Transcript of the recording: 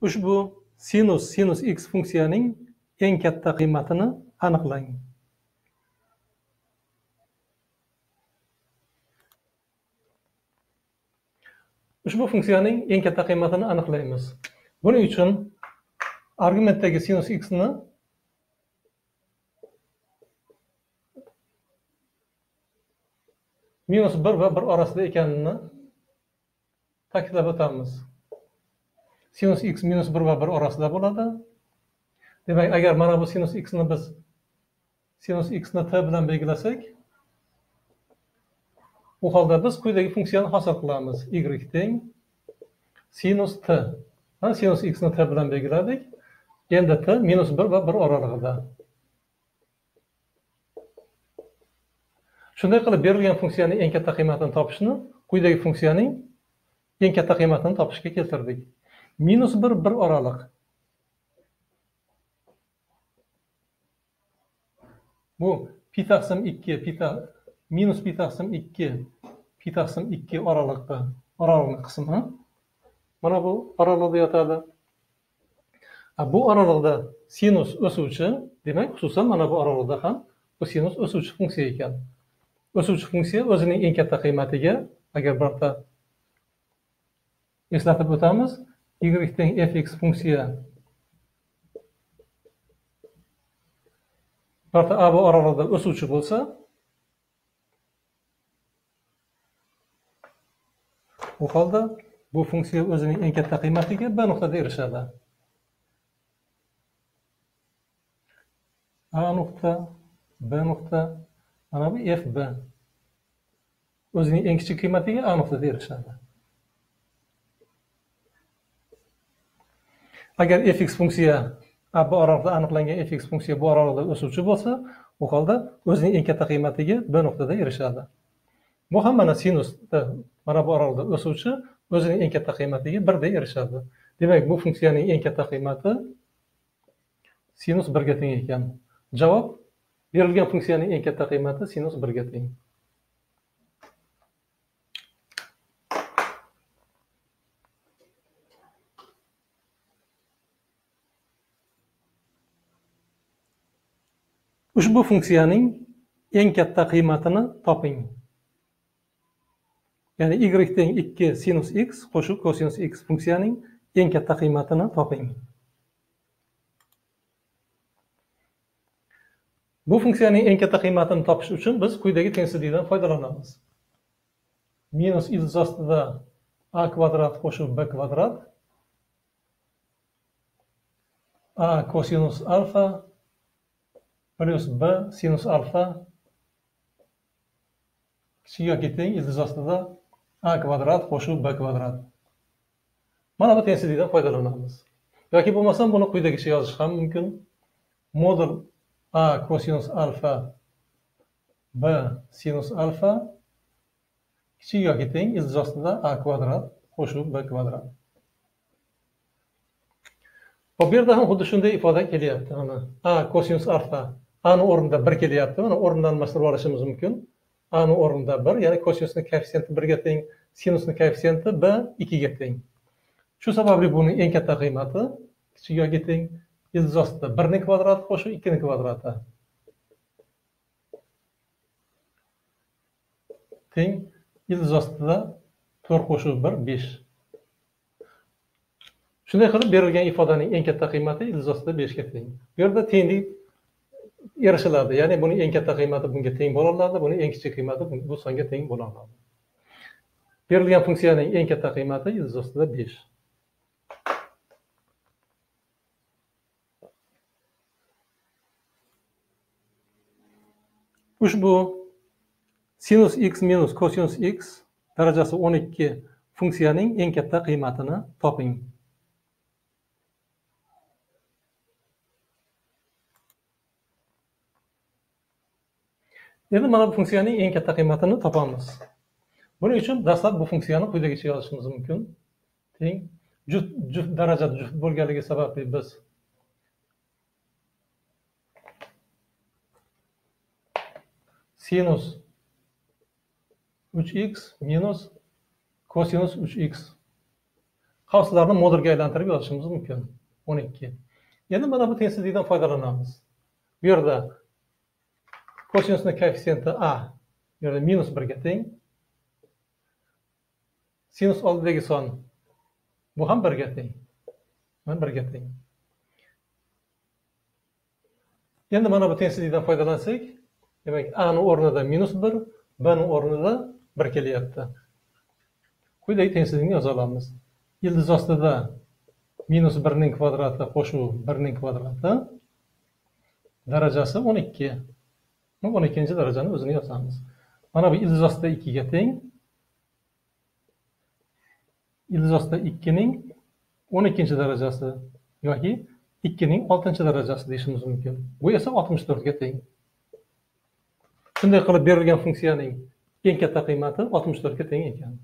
ushbu sinus sinus x funksiyaning eng katta qiymatini aniqlang. Ushbu funksiyaning eng katta qiymatini aniqlaymiz. Buning uchun argumentdagi sinus x ni minus bir va bir orasida ekanini ta'kidlab o'tamiz. Sinus x minus bir va bir orasida bo'ladi. Demak agar mana bu sinus x ni biz sinus x ni t bilan belgilasak u holda biz quyidagi funksiyani hosil qilamiz. Y teng sinus t sinus x ni t bilan belgiladik. Endi t minus bir va bir oralig'ida. Shunday qilib berilgan funksiyaning eng katta qiymatini topishni quyidagi funksiyaning eng katta qiymatini topishga keltirdik. Minus bir bir oraliq bu pi taqsim ikki pi minus pi taqsim ikki pi taqsim ikki oraliqda oraliqni qismi. Mana bu oraliqda yotadi. Bu oraliqda sinus o'suvchi demak xususan mana bu oraliqda ham bu sinus o'suvchi funksiya ekan. O'suvchi funksiya o'zining eng katta qiymatiga agar birorta eslatib o'tamiz y teng fx funksiya birta a. Bu oralig'ida o'suvchi bo'lsa. U holda bu funksiya o'zining eng katta qiymatiga b nuqtada erishadi. A nuqta b nuqta mana bu f b. O'zining eng kichik qiymatiga a nuqtada erishadi. Agar fx funksiya bu oraliqda aniqlangan fx funksiya bu oraliqda o'suvchi bo'lsa u holda o'zining eng katta qiymatiga b nuqtada erishadi. Bu ham mana sinusda mana bu oralig'ida o'suvchi o'zining eng katta qiymatiga birda erishadi. Demak bu funksiyaning eng katta qiymati sinus birga teng ekan. Javob berilgan funksiyaning eng katta qiymati sinus birga teng. Ushbu funksiyaning eng katta qiymatini toping. Ya'ni y teng ikki sinus x qo'shib kosinus x funksiyaning eng katta qiymatini toping. Bu funksiyaning eng katta qiymatini topish uchun biz quyidagi tengsizlikdan foydalanamiz. Minus ildiz ostida a kvadrat qo'shib b kvadrat. A kosinus alfa plyus b sinus alfa. Kichik yoki teng ildiz ostida a kvadrat qo'shib b kvadrat. Mana bu tengsizlikdan foydalanamiz. Yoki bo'lmasam buni quyidagicha yozish ham mumkin. Modul a kosinus alfa b sinus alfa. Kichik yoki teng ildiz ostida a kvadrat qo'shib b kvadrat. Hop bu yerda ham xuddi shunday ifoda kelyapti. Mana a kosinus alfa ani o'rinda bir kelyapti. Mana o'rindan almashtirib olishimiz mumkin. Ani o'rinda bir ya'ni kosinusni koeffitsiyenti birga teng sinusni koeffitsiyenti b ikkiga teng. Shu sababli buni eng katta qiymati kichik yoki teng ildiz ostida birni kvadrati qo'shib ikkini kvadrati. Teng ildiz ostida to'rt qo'shib bir besh. Shunday qilib berilgan ifodaning eng katta qiymati ildiz ostida beshga teng. Bu yerda tenglik erishiladi ya'ni buni eng katta qiymati bunga teng bo'la oladi buni eng kichik qiymati bu songa teng bo'la oladi berilgan funksiyaning eng katta qiymati yuz ostida besh. Ushbu sinus x minus kosinus x darajasi o'n ikki funksiyaning eng katta qiymatini toping. Endi mana bu funksiyaning eng katta qiymatini topamiz. Buning uchun dastlab bu funksiyani quyidagicha yozishimiz mumkin. Teng juft juft darajada juft bo'lganligi sababli biz sinus uch x minus kosinus uch x. Qavslarni modulga aylantirib yozishimiz mumkin. O'n ikki. Endi mana bu tengsizlikdan foydalanamiz. Bu yerda kosinusni koeffitsiyenti a bu minus birga teng sinus oldidagi son bu ham birga teng mana birga teng endi mana bu tengsizlikdan foydalansak demak ani o'rnida minus bir bni o'rnida bir kelyapti quyidagi tengsizlikni yoza olamiz ildiz ostida minus birning kvadrati qo'shuv birning kvadrati darajasi o'n ikki o'n ikkinchi darajani o'zini yozamiz. Mana bu ildiz ostida ikkiga teng ildiz ostida ikkining o'n ikkinchi darajasi yoki ikkining oltinchi darajasi deyishimiz mumkin. Bu esa oltmish to'rtga teng. Shunday qilib berilgan funksiyaning eng katta qiymati oltmish to'rtga teng ekan.